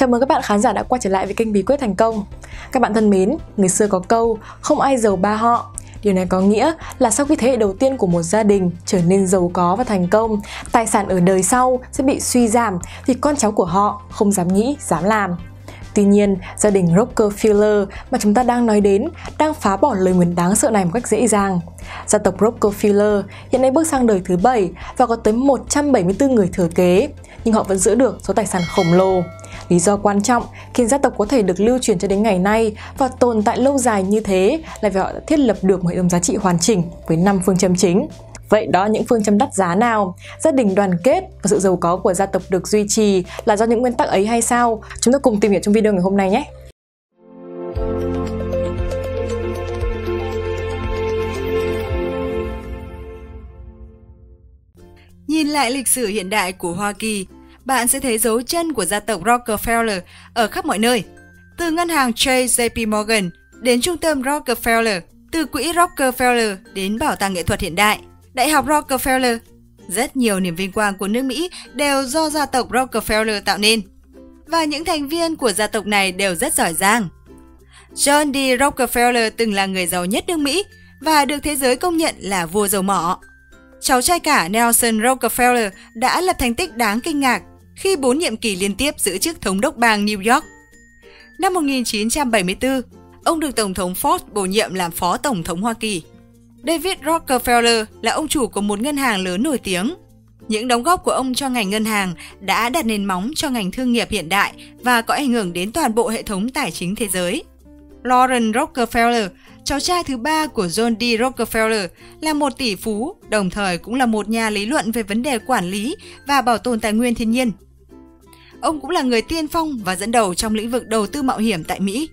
Chào mừng các bạn khán giả đã quay trở lại với kênh Bí quyết thành công. Các bạn thân mến, người xưa có câu không ai giàu ba họ. Điều này có nghĩa là sau khi thế hệ đầu tiên của một gia đình trở nên giàu có và thành công, tài sản ở đời sau sẽ bị suy giảm thì con cháu của họ không dám nghĩ, dám làm. Tuy nhiên, gia đình Rockefeller mà chúng ta đang nói đến đang phá bỏ lời nguyền đáng sợ này một cách dễ dàng. Gia tộc Rockefeller hiện nay bước sang đời thứ 7 và có tới 174 người thừa kế, nhưng họ vẫn giữ được số tài sản khổng lồ. Lý do quan trọng khiến gia tộc có thể được lưu truyền cho đến ngày nay và tồn tại lâu dài như thế là vì họ đã thiết lập được một hệ thống giá trị hoàn chỉnh với 5 phương châm chính. Vậy đó những phương châm đắt giá nào? Gia đình đoàn kết và sự giàu có của gia tộc được duy trì là do những nguyên tắc ấy hay sao? Chúng ta cùng tìm hiểu trong video ngày hôm nay nhé! Nhìn lại lịch sử hiện đại của Hoa Kỳ, bạn sẽ thấy dấu chân của gia tộc Rockefeller ở khắp mọi nơi. Từ ngân hàng Chase JP Morgan đến trung tâm Rockefeller, từ quỹ Rockefeller đến bảo tàng nghệ thuật hiện đại, Đại học Rockefeller. Rất nhiều niềm vinh quang của nước Mỹ đều do gia tộc Rockefeller tạo nên. Và những thành viên của gia tộc này đều rất giỏi giang. John D. Rockefeller từng là người giàu nhất nước Mỹ và được thế giới công nhận là vua dầu mỏ. Cháu trai cả Nelson Rockefeller đã lập thành tích đáng kinh ngạc khi bốn nhiệm kỳ liên tiếp giữ chức thống đốc bang New York. Năm 1974, ông được Tổng thống Ford bổ nhiệm làm Phó Tổng thống Hoa Kỳ. David Rockefeller là ông chủ của một ngân hàng lớn nổi tiếng. Những đóng góp của ông cho ngành ngân hàng đã đặt nền móng cho ngành thương nghiệp hiện đại và có ảnh hưởng đến toàn bộ hệ thống tài chính thế giới. Lauren Rockefeller, cháu trai thứ ba của John D. Rockefeller, là một tỷ phú, đồng thời cũng là một nhà lý luận về vấn đề quản lý và bảo tồn tài nguyên thiên nhiên. Ông cũng là người tiên phong và dẫn đầu trong lĩnh vực đầu tư mạo hiểm tại Mỹ.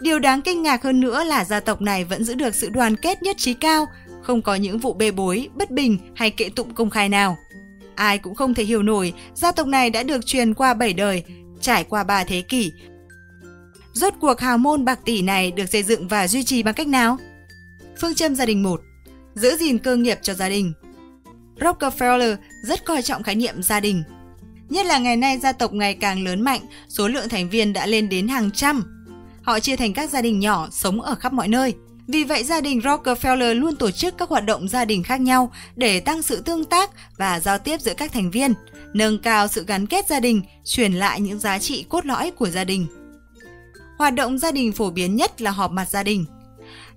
Điều đáng kinh ngạc hơn nữa là gia tộc này vẫn giữ được sự đoàn kết nhất trí cao, không có những vụ bê bối, bất bình hay kệ tụng công khai nào. Ai cũng không thể hiểu nổi gia tộc này đã được truyền qua 7 đời, trải qua 3 thế kỷ. Rốt cuộc hào môn bạc tỷ này được xây dựng và duy trì bằng cách nào? Phương châm gia đình 1. Giữ gìn cơ nghiệp cho gia đình. Rockefeller rất coi trọng khái niệm gia đình. Nhất là ngày nay gia tộc ngày càng lớn mạnh, số lượng thành viên đã lên đến hàng trăm, Họ chia thành các gia đình nhỏ sống ở khắp mọi nơi. Vì vậy, gia đình Rockefeller luôn tổ chức các hoạt động gia đình khác nhau để tăng sự tương tác và giao tiếp giữa các thành viên, nâng cao sự gắn kết gia đình, truyền lại những giá trị cốt lõi của gia đình. Hoạt động gia đình phổ biến nhất là họp mặt gia đình.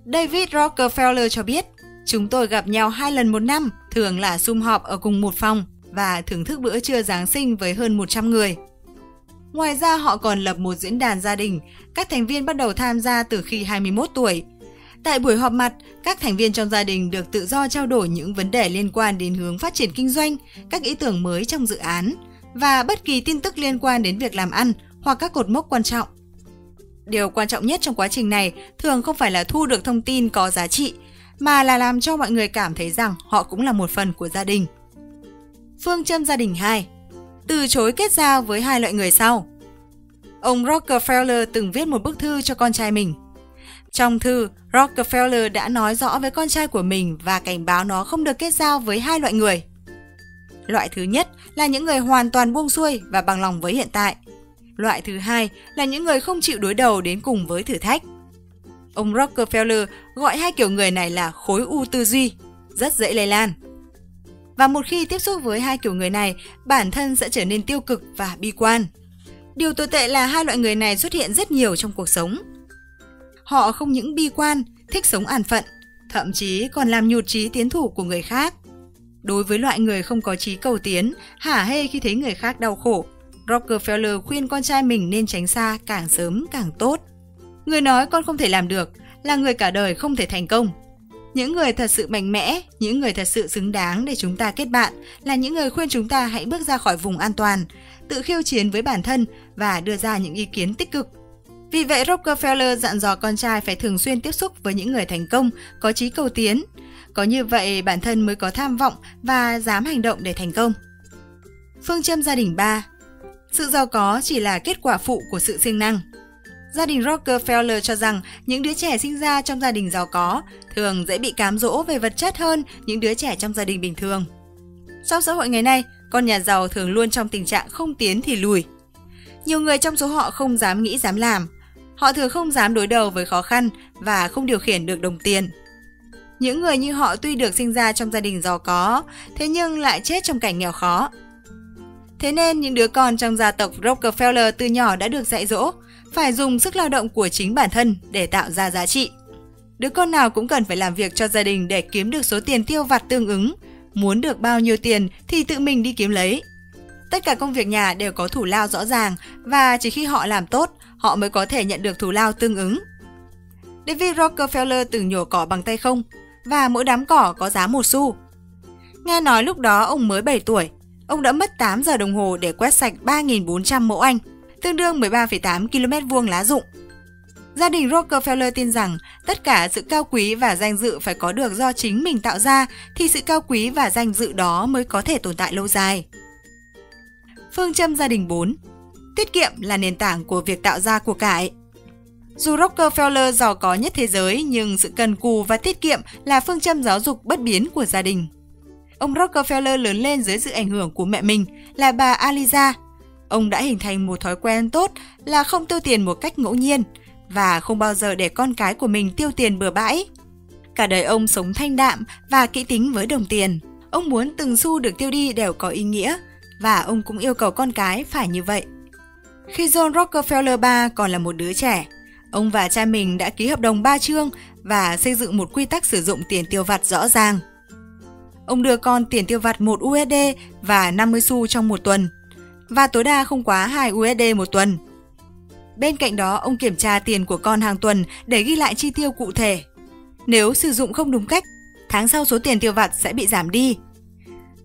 David Rockefeller cho biết, chúng tôi gặp nhau hai lần một năm, thường là sum họp ở cùng một phòng và thưởng thức bữa trưa Giáng sinh với hơn 100 người. Ngoài ra họ còn lập một diễn đàn gia đình, các thành viên bắt đầu tham gia từ khi 21 tuổi. Tại buổi họp mặt, các thành viên trong gia đình được tự do trao đổi những vấn đề liên quan đến hướng phát triển kinh doanh, các ý tưởng mới trong dự án và bất kỳ tin tức liên quan đến việc làm ăn hoặc các cột mốc quan trọng. Điều quan trọng nhất trong quá trình này thường không phải là thu được thông tin có giá trị, mà là làm cho mọi người cảm thấy rằng họ cũng là một phần của gia đình. Phương châm gia đình 2 từ chối kết giao với hai loại người sau. Ông Rockefeller từng viết một bức thư cho con trai mình. Trong thư, Rockefeller đã nói rõ với con trai của mình và cảnh báo nó không được kết giao với hai loại người. Loại thứ nhất là những người hoàn toàn buông xuôi và bằng lòng với hiện tại. Loại thứ hai là những người không chịu đối đầu đến cùng với thử thách. Ông Rockefeller gọi hai kiểu người này là khối u tư duy, rất dễ lây lan. Và một khi tiếp xúc với hai kiểu người này, bản thân sẽ trở nên tiêu cực và bi quan. Điều tồi tệ là hai loại người này xuất hiện rất nhiều trong cuộc sống. Họ không những bi quan, thích sống an phận, thậm chí còn làm nhụt chí tiến thủ của người khác. Đối với loại người không có trí cầu tiến, hả hê khi thấy người khác đau khổ, Rockefeller khuyên con trai mình nên tránh xa càng sớm càng tốt. Người nói con không thể làm được là người cả đời không thể thành công. Những người thật sự mạnh mẽ, những người thật sự xứng đáng để chúng ta kết bạn là những người khuyên chúng ta hãy bước ra khỏi vùng an toàn, tự khiêu chiến với bản thân và đưa ra những ý kiến tích cực. Vì vậy Rockefeller dặn dò con trai phải thường xuyên tiếp xúc với những người thành công, có chí cầu tiến. Có như vậy bản thân mới có tham vọng và dám hành động để thành công. Phương châm gia đình 3 Sự giàu có chỉ là kết quả phụ của sự siêng năng. Gia đình Rockefeller cho rằng những đứa trẻ sinh ra trong gia đình giàu có thường dễ bị cám dỗ về vật chất hơn những đứa trẻ trong gia đình bình thường. Trong xã hội ngày nay, con nhà giàu thường luôn trong tình trạng không tiến thì lùi. Nhiều người trong số họ không dám nghĩ dám làm. Họ thường không dám đối đầu với khó khăn và không điều khiển được đồng tiền. Những người như họ tuy được sinh ra trong gia đình giàu có, thế nhưng lại chết trong cảnh nghèo khó. Thế nên những đứa con trong gia tộc Rockefeller từ nhỏ đã được dạy dỗ, phải dùng sức lao động của chính bản thân để tạo ra giá trị. Đứa con nào cũng cần phải làm việc cho gia đình để kiếm được số tiền tiêu vặt tương ứng. Muốn được bao nhiêu tiền thì tự mình đi kiếm lấy. Tất cả công việc nhà đều có thủ lao rõ ràng và chỉ khi họ làm tốt, họ mới có thể nhận được thủ lao tương ứng. David Rockefeller từng nhổ cỏ bằng tay không và mỗi đám cỏ có giá một xu. Nghe nói lúc đó ông mới 7 tuổi, ông đã mất 8 giờ đồng hồ để quét sạch 3.400 mẫu Anh, tương đương 13,8 km vuông lá rụng. Gia đình Rockefeller tin rằng tất cả sự cao quý và danh dự phải có được do chính mình tạo ra thì sự cao quý và danh dự đó mới có thể tồn tại lâu dài. Phương châm gia đình 4 Tiết kiệm là nền tảng của việc tạo ra của cải. Dù Rockefeller giàu có nhất thế giới nhưng sự cần cù và tiết kiệm là phương châm giáo dục bất biến của gia đình. Ông Rockefeller lớn lên dưới sự ảnh hưởng của mẹ mình là bà Aliza. Ông đã hình thành một thói quen tốt là không tiêu tiền một cách ngẫu nhiên và không bao giờ để con cái của mình tiêu tiền bừa bãi. Cả đời ông sống thanh đạm và kỹ tính với đồng tiền. Ông muốn từng xu được tiêu đi đều có ý nghĩa và ông cũng yêu cầu con cái phải như vậy. Khi John Rockefeller ba còn là một đứa trẻ, ông và cha mình đã ký hợp đồng 3 chương và xây dựng một quy tắc sử dụng tiền tiêu vặt rõ ràng. Ông đưa con tiền tiêu vặt 1 USD và 50 xu trong một tuần, và tối đa không quá 2 USD một tuần. Bên cạnh đó, ông kiểm tra tiền của con hàng tuần để ghi lại chi tiêu cụ thể. Nếu sử dụng không đúng cách, tháng sau số tiền tiêu vặt sẽ bị giảm đi.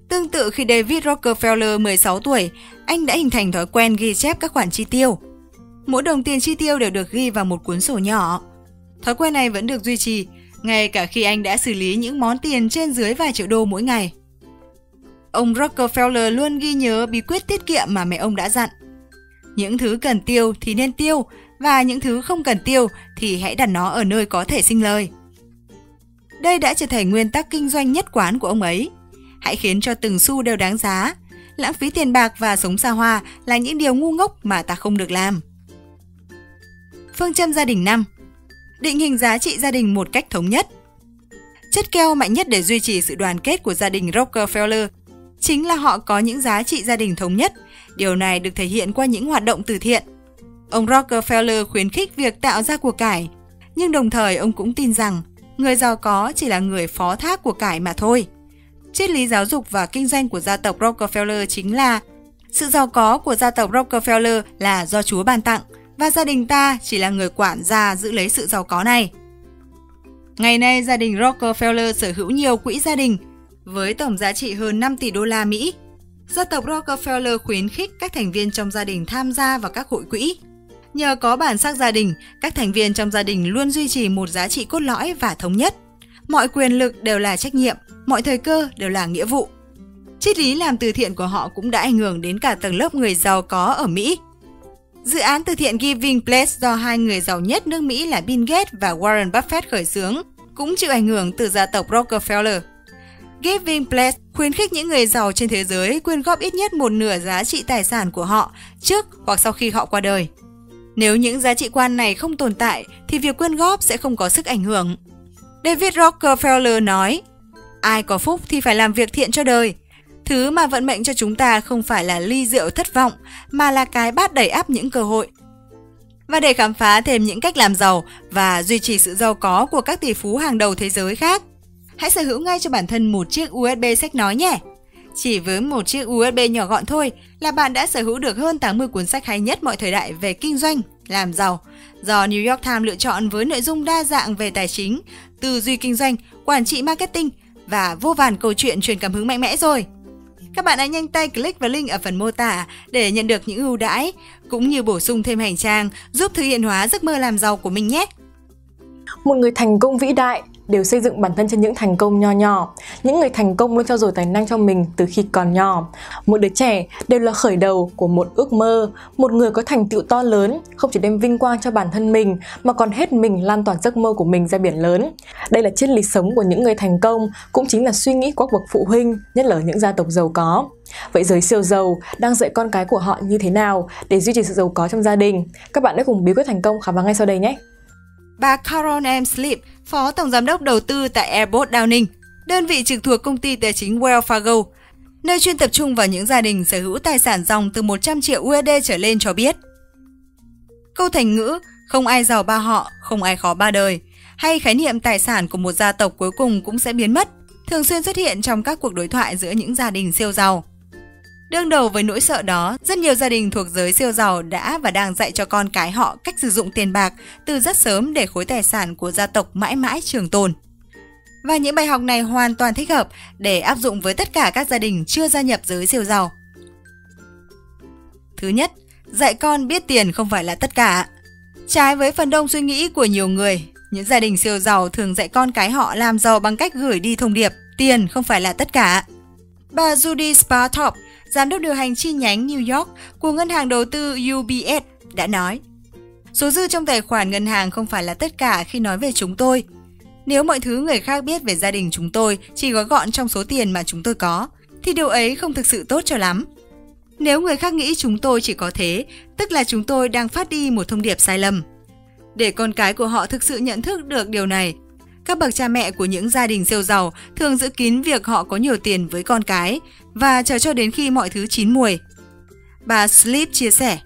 Tương tự khi David Rockefeller 16 tuổi, anh đã hình thành thói quen ghi chép các khoản chi tiêu. Mỗi đồng tiền chi tiêu đều được ghi vào một cuốn sổ nhỏ. Thói quen này vẫn được duy trì, ngay cả khi anh đã xử lý những món tiền trên dưới vài triệu đô mỗi ngày. Ông Rockefeller luôn ghi nhớ bí quyết tiết kiệm mà mẹ ông đã dặn. Những thứ cần tiêu thì nên tiêu, và những thứ không cần tiêu thì hãy đặt nó ở nơi có thể sinh lời. Đây đã trở thành nguyên tắc kinh doanh nhất quán của ông ấy. Hãy khiến cho từng xu đều đáng giá. Lãng phí tiền bạc và sống xa hoa là những điều ngu ngốc mà ta không được làm. Phương châm gia đình 5 Định hình giá trị gia đình một cách thống nhất Chất keo mạnh nhất để duy trì sự đoàn kết của gia đình Rockefeller chính là họ có những giá trị gia đình thống nhất. Điều này được thể hiện qua những hoạt động từ thiện. Ông Rockefeller khuyến khích việc tạo ra của cải, nhưng đồng thời ông cũng tin rằng người giàu có chỉ là người phó thác của cải mà thôi. Triết lý giáo dục và kinh doanh của gia tộc Rockefeller chính là sự giàu có của gia tộc Rockefeller là do Chúa ban tặng và gia đình ta chỉ là người quản gia giữ lấy sự giàu có này. Ngày nay, gia đình Rockefeller sở hữu nhiều quỹ gia đình với tổng giá trị hơn 5 tỷ đô la Mỹ. Gia tộc Rockefeller khuyến khích các thành viên trong gia đình tham gia vào các hội quỹ. Nhờ có bản sắc gia đình, các thành viên trong gia đình luôn duy trì một giá trị cốt lõi và thống nhất. Mọi quyền lực đều là trách nhiệm, mọi thời cơ đều là nghĩa vụ. Triết lý làm từ thiện của họ cũng đã ảnh hưởng đến cả tầng lớp người giàu có ở Mỹ. Dự án từ thiện Giving Place do hai người giàu nhất nước Mỹ là Bill Gates và Warren Buffett khởi xướng cũng chịu ảnh hưởng từ gia tộc Rockefeller. Giving Pledge khuyến khích những người giàu trên thế giới quyên góp ít nhất một nửa giá trị tài sản của họ trước hoặc sau khi họ qua đời. Nếu những giá trị quan này không tồn tại thì việc quyên góp sẽ không có sức ảnh hưởng. David Rockefeller nói, ai có phúc thì phải làm việc thiện cho đời. Thứ mà vận mệnh cho chúng ta không phải là ly rượu thất vọng, mà là cái bát đầy ắp những cơ hội. Và để khám phá thêm những cách làm giàu và duy trì sự giàu có của các tỷ phú hàng đầu thế giới khác, hãy sở hữu ngay cho bản thân một chiếc USB sách nói nhé. Chỉ với một chiếc USB nhỏ gọn thôi là bạn đã sở hữu được hơn 80 cuốn sách hay nhất mọi thời đại về kinh doanh, làm giàu, do New York Times lựa chọn với nội dung đa dạng về tài chính, tư duy kinh doanh, quản trị marketing và vô vàn câu chuyện truyền cảm hứng mạnh mẽ rồi. Các bạn hãy nhanh tay click vào link ở phần mô tả để nhận được những ưu đãi, cũng như bổ sung thêm hành trang giúp thực hiện hóa giấc mơ làm giàu của mình nhé. Một người thành công vĩ đại đều xây dựng bản thân trên những thành công nho nhỏ. Những người thành công luôn trao dồi tài năng cho mình từ khi còn nhỏ. Một đứa trẻ đều là khởi đầu của một ước mơ. Một người có thành tựu to lớn không chỉ đem vinh quang cho bản thân mình mà còn hết mình lan tỏa giấc mơ của mình ra biển lớn. Đây là triết lý sống của những người thành công, cũng chính là suy nghĩ của các bậc phụ huynh, nhất là ở những gia tộc giàu có. Vậy giới siêu giàu đang dạy con cái của họ như thế nào để duy trì sự giàu có trong gia đình? Các bạn hãy cùng bí quyết thành công khám phá ngay sau đây nhé! Bà Carol M. Sleep, Phó Tổng Giám đốc Đầu tư tại Airbus Downing, đơn vị trực thuộc công ty tài chính Wells Fargo, nơi chuyên tập trung vào những gia đình sở hữu tài sản dòng từ 100 triệu USD trở lên cho biết. Câu thành ngữ không ai giàu ba họ, không ai khó ba đời, hay khái niệm tài sản của một gia tộc cuối cùng cũng sẽ biến mất, thường xuyên xuất hiện trong các cuộc đối thoại giữa những gia đình siêu giàu. Đương đầu với nỗi sợ đó, rất nhiều gia đình thuộc giới siêu giàu đã và đang dạy cho con cái họ cách sử dụng tiền bạc từ rất sớm để khối tài sản của gia tộc mãi mãi trường tồn. Và những bài học này hoàn toàn thích hợp để áp dụng với tất cả các gia đình chưa gia nhập giới siêu giàu. Thứ nhất, dạy con biết tiền không phải là tất cả. Trái với phần đông suy nghĩ của nhiều người, những gia đình siêu giàu thường dạy con cái họ làm giàu bằng cách gửi đi thông điệp tiền không phải là tất cả. Bà Judy Spartop, giám đốc điều hành chi nhánh New York của ngân hàng đầu tư UBS đã nói Số dư trong tài khoản ngân hàng không phải là tất cả khi nói về chúng tôi. Nếu mọi thứ người khác biết về gia đình chúng tôi chỉ gói gọn trong số tiền mà chúng tôi có, thì điều ấy không thực sự tốt cho lắm. Nếu người khác nghĩ chúng tôi chỉ có thế, tức là chúng tôi đang phát đi một thông điệp sai lầm. Để con cái của họ thực sự nhận thức được điều này, các bậc cha mẹ của những gia đình siêu giàu thường giữ kín việc họ có nhiều tiền với con cái và chờ cho đến khi mọi thứ chín mùi. Bà Sleep chia sẻ,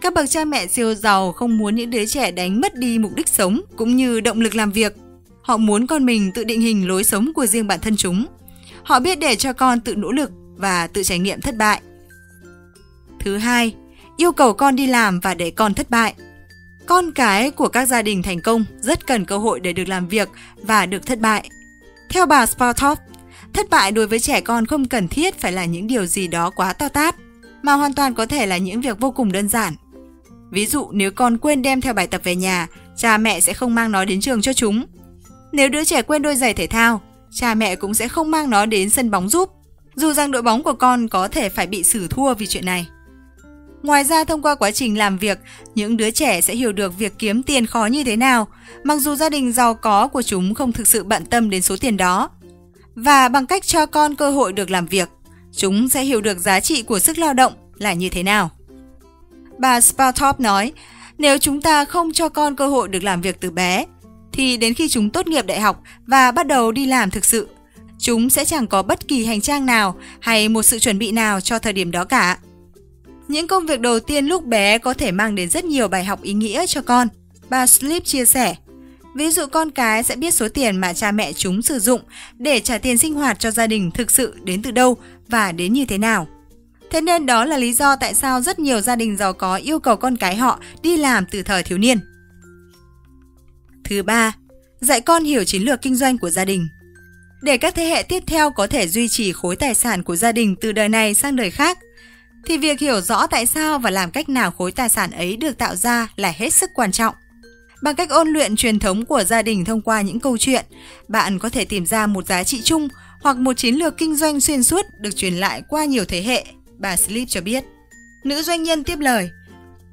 các bậc cha mẹ siêu giàu không muốn những đứa trẻ đánh mất đi mục đích sống cũng như động lực làm việc. Họ muốn con mình tự định hình lối sống của riêng bản thân chúng. Họ biết để cho con tự nỗ lực và tự trải nghiệm thất bại. Thứ hai, yêu cầu con đi làm và để con thất bại. Con cái của các gia đình thành công rất cần cơ hội để được làm việc và được thất bại. Theo bà Spartop, thất bại đối với trẻ con không cần thiết phải là những điều gì đó quá to tát, mà hoàn toàn có thể là những việc vô cùng đơn giản. Ví dụ nếu con quên đem theo bài tập về nhà, cha mẹ sẽ không mang nó đến trường cho chúng. Nếu đứa trẻ quên đôi giày thể thao, cha mẹ cũng sẽ không mang nó đến sân bóng giúp, dù rằng đội bóng của con có thể phải bị xử thua vì chuyện này. Ngoài ra thông qua quá trình làm việc, những đứa trẻ sẽ hiểu được việc kiếm tiền khó như thế nào, mặc dù gia đình giàu có của chúng không thực sự bận tâm đến số tiền đó. Và bằng cách cho con cơ hội được làm việc, chúng sẽ hiểu được giá trị của sức lao động là như thế nào. Bà Spartop nói, nếu chúng ta không cho con cơ hội được làm việc từ bé, thì đến khi chúng tốt nghiệp đại học và bắt đầu đi làm thực sự, chúng sẽ chẳng có bất kỳ hành trang nào hay một sự chuẩn bị nào cho thời điểm đó cả. Những công việc đầu tiên lúc bé có thể mang đến rất nhiều bài học ý nghĩa cho con. Bà Sleep chia sẻ. Ví dụ con cái sẽ biết số tiền mà cha mẹ chúng sử dụng để trả tiền sinh hoạt cho gia đình thực sự đến từ đâu và đến như thế nào. Thế nên đó là lý do tại sao rất nhiều gia đình giàu có yêu cầu con cái họ đi làm từ thời thiếu niên. Thứ ba, dạy con hiểu chiến lược kinh doanh của gia đình. Để các thế hệ tiếp theo có thể duy trì khối tài sản của gia đình từ đời này sang đời khác – thì việc hiểu rõ tại sao và làm cách nào khối tài sản ấy được tạo ra là hết sức quan trọng. Bằng cách ôn luyện truyền thống của gia đình thông qua những câu chuyện, bạn có thể tìm ra một giá trị chung hoặc một chiến lược kinh doanh xuyên suốt được truyền lại qua nhiều thế hệ, bà Sleep cho biết. Nữ doanh nhân tiếp lời,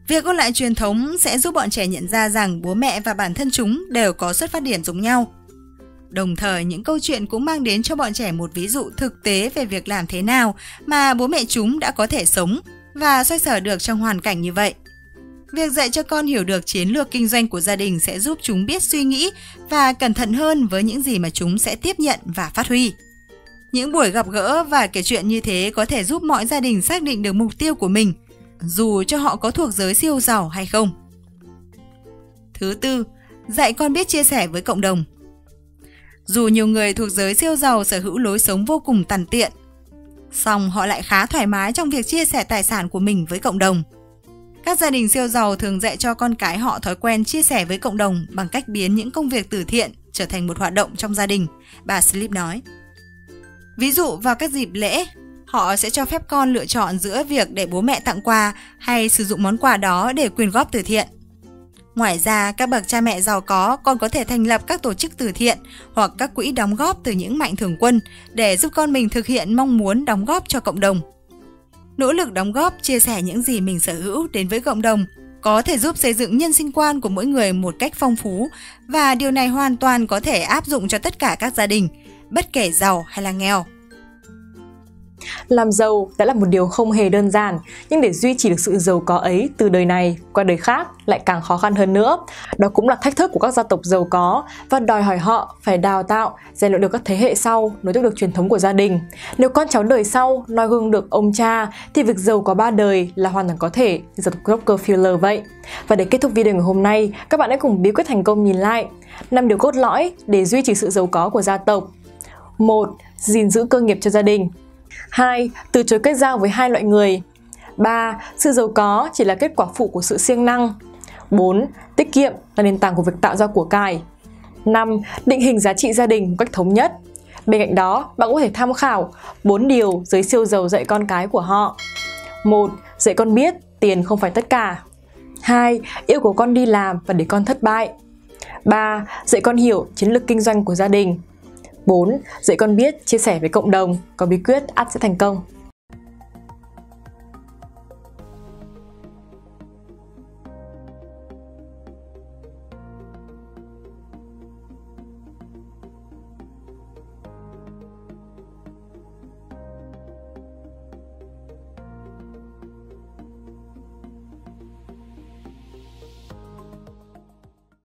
Việc ôn lại truyền thống sẽ giúp bọn trẻ nhận ra rằng bố mẹ và bản thân chúng đều có xuất phát điểm giống nhau. Đồng thời những câu chuyện cũng mang đến cho bọn trẻ một ví dụ thực tế về việc làm thế nào mà bố mẹ chúng đã có thể sống và xoay sở được trong hoàn cảnh như vậy. Việc dạy cho con hiểu được chiến lược kinh doanh của gia đình sẽ giúp chúng biết suy nghĩ và cẩn thận hơn với những gì mà chúng sẽ tiếp nhận và phát huy. Những buổi gặp gỡ và kể chuyện như thế có thể giúp mọi gia đình xác định được mục tiêu của mình, dù cho họ có thuộc giới siêu giàu hay không. Thứ tư, dạy con biết chia sẻ với cộng đồng. Dù nhiều người thuộc giới siêu giàu sở hữu lối sống vô cùng tàn tiện, song họ lại khá thoải mái trong việc chia sẻ tài sản của mình với cộng đồng. Các gia đình siêu giàu thường dạy cho con cái họ thói quen chia sẻ với cộng đồng bằng cách biến những công việc từ thiện trở thành một hoạt động trong gia đình, bà Slip nói. Ví dụ vào các dịp lễ, họ sẽ cho phép con lựa chọn giữa việc để bố mẹ tặng quà hay sử dụng món quà đó để quyên góp từ thiện. Ngoài ra, các bậc cha mẹ giàu có còn có thể thành lập các tổ chức từ thiện hoặc các quỹ đóng góp từ những mạnh thường quân để giúp con mình thực hiện mong muốn đóng góp cho cộng đồng. Nỗ lực đóng góp, chia sẻ những gì mình sở hữu đến với cộng đồng có thể giúp xây dựng nhân sinh quan của mỗi người một cách phong phú và điều này hoàn toàn có thể áp dụng cho tất cả các gia đình, bất kể giàu hay là nghèo. Làm giàu đã là một điều không hề đơn giản, nhưng để duy trì được sự giàu có ấy từ đời này qua đời khác lại càng khó khăn hơn nữa. Đó cũng là thách thức của các gia tộc giàu có và đòi hỏi họ phải đào tạo, rèn luyện được các thế hệ sau nối tiếp được truyền thống của gia đình. Nếu con cháu đời sau noi gương được ông cha thì việc giàu có ba đời là hoàn toàn có thể như gia tộc Rockefeller vậy. Và để kết thúc video ngày hôm nay, các bạn hãy cùng bí quyết thành công nhìn lại năm điều cốt lõi để duy trì sự giàu có của gia tộc. 1. gìn giữ cơ nghiệp cho gia đình 2. Từ chối kết giao với hai loại người 3. Sự giàu có chỉ là kết quả phụ của sự siêng năng 4. Tiết kiệm là nền tảng của việc tạo ra của cải 5. Định hình giá trị gia đình một cách thống nhất Bên cạnh đó, bạn có thể tham khảo 4 điều giới siêu giàu dạy con cái của họ 1. Dạy con biết tiền không phải tất cả 2. Yêu cầu con đi làm và để con thất bại 3. Dạy con hiểu chiến lược kinh doanh của gia đình 4. Dạy con biết chia sẻ với cộng đồng, có bí quyết ắt sẽ thành công.